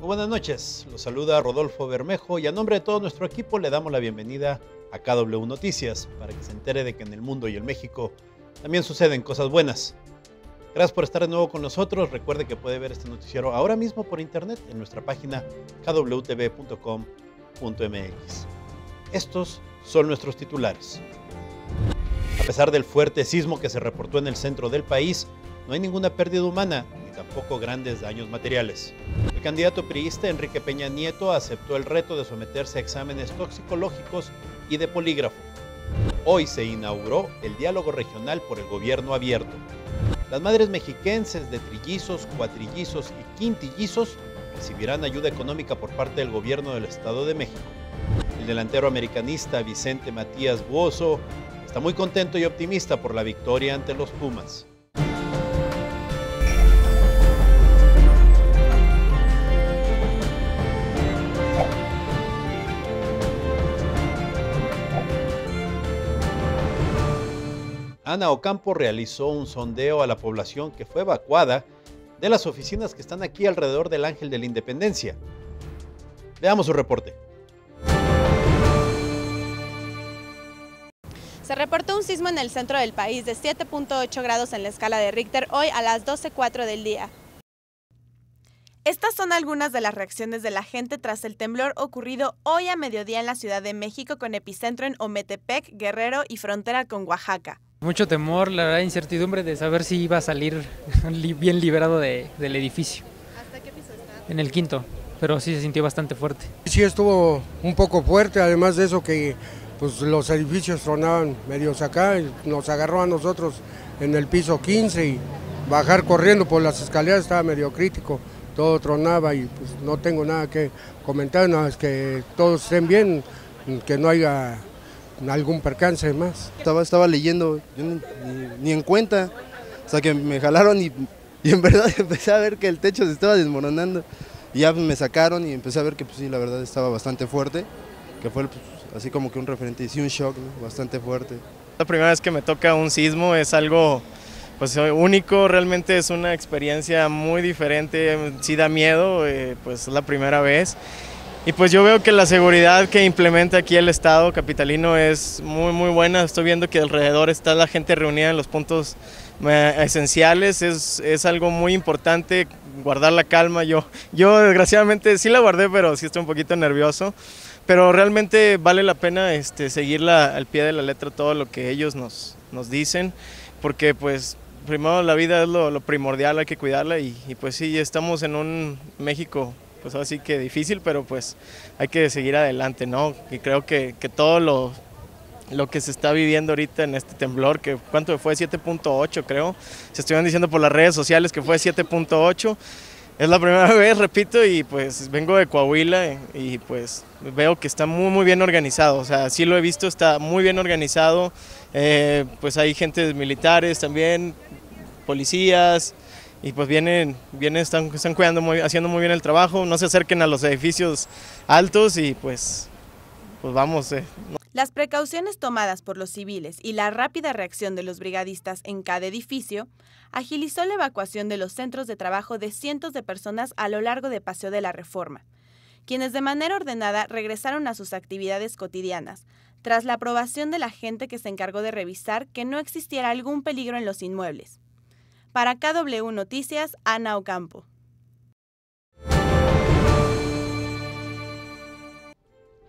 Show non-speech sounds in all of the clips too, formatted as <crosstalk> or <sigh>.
Muy buenas noches, los saluda Rodolfo Bermejo y a nombre de todo nuestro equipo le damos la bienvenida a KW Noticias para que se entere de que en el mundo y en México también suceden cosas buenas. Gracias por estar de nuevo con nosotros. Recuerde que puede ver este noticiero ahora mismo por internet en nuestra página kwtv.com.mx. Estos son nuestros titulares. A pesar del fuerte sismo que se reportó en el centro del país, no hay ninguna pérdida humana ni tampoco grandes daños materiales. El candidato priista Enrique Peña Nieto aceptó el reto de someterse a exámenes toxicológicos y de polígrafo. Hoy se inauguró el diálogo regional por el gobierno abierto. Las madres mexiquenses de trillizos, cuatrillizos y quintillizos recibirán ayuda económica por parte del gobierno del Estado de México. El delantero americanista Vicente Matías Buoso está muy contento y optimista por la victoria ante los Pumas. Ana Ocampo realizó un sondeo a la población que fue evacuada de las oficinas que están aquí alrededor del Ángel de la Independencia. Veamos su reporte. Se reportó un sismo en el centro del país de 7.8 grados en la escala de Richter hoy a las 12.04 del día. Estas son algunas de las reacciones de la gente tras el temblor ocurrido hoy a mediodía en la Ciudad de México con epicentro en Ometepec, Guerrero y frontera con Oaxaca. Mucho temor, la verdad, incertidumbre de saber si iba a salir <laughs> bien liberado de, del edificio. ¿Hasta qué piso está? En el quinto, pero sí se sintió bastante fuerte. Sí estuvo un poco fuerte, además de eso que pues, los edificios tronaban medios acá, y nos agarró a nosotros en el piso 15 y bajar corriendo por las escaleras estaba medio crítico, todo tronaba y pues no tengo nada que comentar, nada es que todos estén bien, que no haya algún percance más. Estaba, estaba leyendo, yo ni, ni- ni en cuenta, o sea que me jalaron y, y en <laughs> verdad empecé a ver que el techo se estaba desmoronando. Y ya me sacaron y empecé a ver que pues sí, la verdad estaba bastante fuerte, que fue pues, así como que un referente, y sí un shock ¿no? bastante fuerte. La primera vez que me toca un sismo es algo pues único, realmente es una experiencia muy diferente, sí da miedo, eh, pues es la primera vez. Y pues yo veo que la seguridad que implementa aquí el Estado capitalino es muy muy buena, estoy viendo que alrededor está la gente reunida en los puntos eh, esenciales, es, es algo muy importante guardar la calma, yo, yo desgraciadamente sí la guardé, pero sí estoy un poquito nervioso. Pero realmente vale la pena este, seguir la- al pie de la letra todo lo que ellos nos, nos dicen, porque pues primero la vida es lo, lo primordial, hay que cuidarla y, y, pues sí, estamos en un México pues así que difícil, pero pues hay que seguir adelante, ¿no? Y creo que, que todo lo, lo que se está viviendo ahorita en este temblor, que cuánto fue 7.8 creo, se estuvieron diciendo por las redes sociales que fue 7.8, es la primera <laughs> vez, repito, y pues vengo de Coahuila y, pues veo que está muy muy bien organizado, o sea, sí lo he visto, está muy bien organizado, eh, pues hay gente militares también, policías, y pues vienen, vienen están, están cuidando muy, haciendo muy bien el trabajo, no se acerquen a los edificios altos y pues, pues vamos, eh, Las precauciones tomadas por los civiles y la rápida reacción de los brigadistas en cada edificio agilizó la evacuación de los centros de trabajo de cientos de personas a lo largo de Paseo de la Reforma, quienes de manera ordenada regresaron a sus actividades cotidianas, tras la aprobación de la gente que se encargó de revisar que no existiera algún peligro en los inmuebles. Para KW Noticias, Ana Ocampo.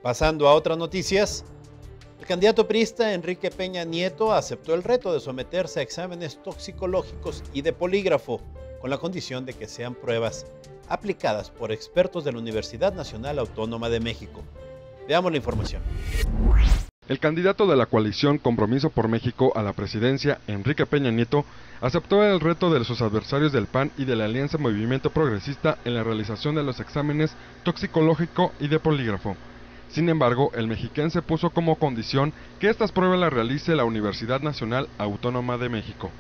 Pasando a otras noticias, el candidato priista Enrique Peña Nieto aceptó el reto de someterse a exámenes toxicológicos y de polígrafo, con la condición de que sean pruebas aplicadas por expertos de la Universidad Nacional Autónoma de México. Veamos la información. El candidato de la coalición Compromiso por México a la presidencia, Enrique Peña Nieto, aceptó el reto de sus adversarios del PAN y de la Alianza Movimiento Progresista en la realización de los exámenes toxicológico y de polígrafo. Sin embargo, el mexiquense puso como condición que estas pruebas las realice la Universidad Nacional Autónoma de México.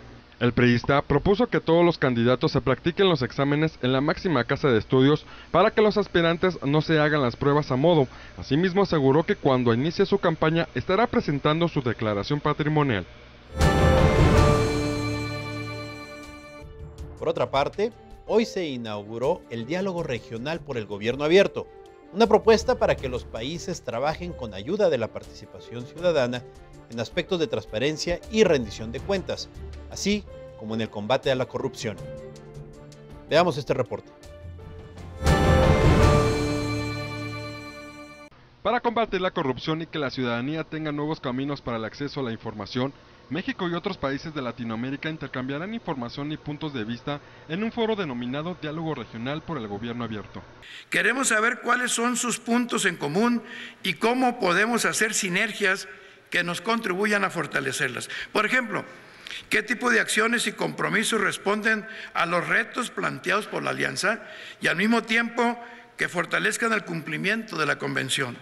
El priista propuso que todos los candidatos se practiquen los exámenes en la máxima casa de estudios para que los aspirantes no se hagan las pruebas a modo. Asimismo aseguró que cuando inicie su campaña estará presentando su declaración patrimonial. Por otra parte, hoy se inauguró el Diálogo Regional por el Gobierno Abierto, una propuesta para que los países trabajen con ayuda de la participación ciudadana en aspectos de transparencia y rendición de cuentas, así como en el combate a la corrupción. Veamos este reporte. Para combatir la corrupción y que la ciudadanía tenga nuevos caminos para el acceso a la información, México y otros países de Latinoamérica intercambiarán información y puntos de vista en un foro denominado Diálogo Regional por el Gobierno Abierto. Queremos saber cuáles son sus puntos en común y cómo podemos hacer sinergias que nos contribuyan a fortalecerlas. Por ejemplo, ¿Qué tipo de acciones y compromisos responden a los retos planteados por la Alianza y al mismo tiempo que fortalezcan el cumplimiento de la Convención?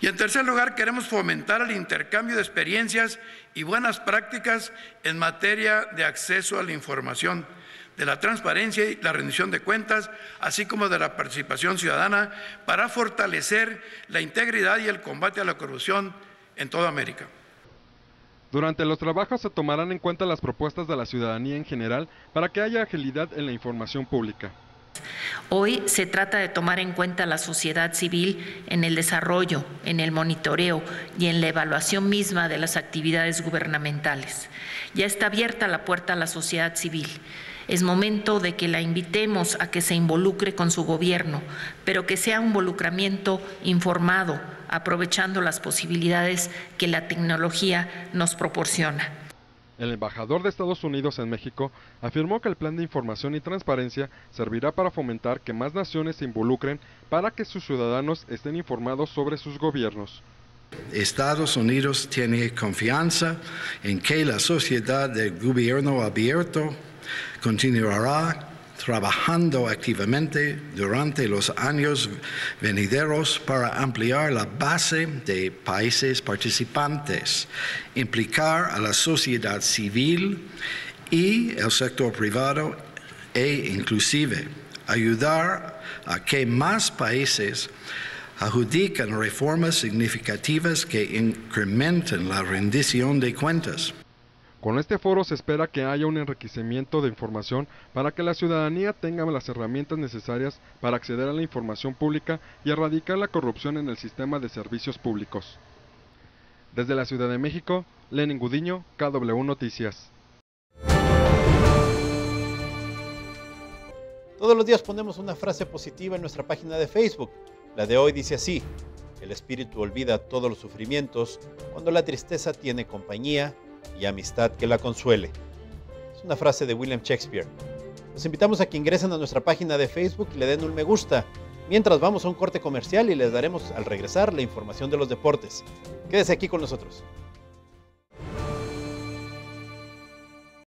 Y en tercer lugar, queremos fomentar el intercambio de experiencias y buenas prácticas en materia de acceso a la información, de la transparencia y la rendición de cuentas, así como de la participación ciudadana, para fortalecer la integridad y el combate a la corrupción en toda América. Durante los trabajos se tomarán en cuenta las propuestas de la ciudadanía en general para que haya agilidad en la información pública. Hoy se trata de tomar en cuenta la sociedad civil en el desarrollo, en el monitoreo y en la evaluación misma de las actividades gubernamentales. Ya está abierta la puerta a la sociedad civil. Es momento de que la invitemos a que se involucre con su gobierno, pero que sea un involucramiento informado, aprovechando las posibilidades que la tecnología nos proporciona. El embajador de Estados Unidos en México afirmó que el plan de información y transparencia servirá para fomentar que más naciones se involucren para que sus ciudadanos estén informados sobre sus gobiernos. Estados Unidos tiene confianza en que la sociedad del gobierno abierto continuará trabajando activamente durante los años venideros para ampliar la base de países participantes, implicar a la sociedad civil y el sector privado e inclusive ayudar a que más países adjudiquen reformas significativas que incrementen la rendición de cuentas. Con este foro se espera que haya un enriquecimiento de información para que la ciudadanía tenga las herramientas necesarias para acceder a la información pública y erradicar la corrupción en el sistema de servicios públicos. Desde la Ciudad de México, Lenin Gudiño, KW Noticias. Todos los días ponemos una frase positiva en nuestra página de Facebook. La de hoy dice así, el espíritu olvida todos los sufrimientos cuando la tristeza tiene compañía y amistad que la consuele. Es una frase de William Shakespeare. Los invitamos a que ingresen a nuestra página de Facebook y le den un me gusta. Mientras vamos a un corte comercial y les daremos al regresar la información de los deportes. Quédese aquí con nosotros.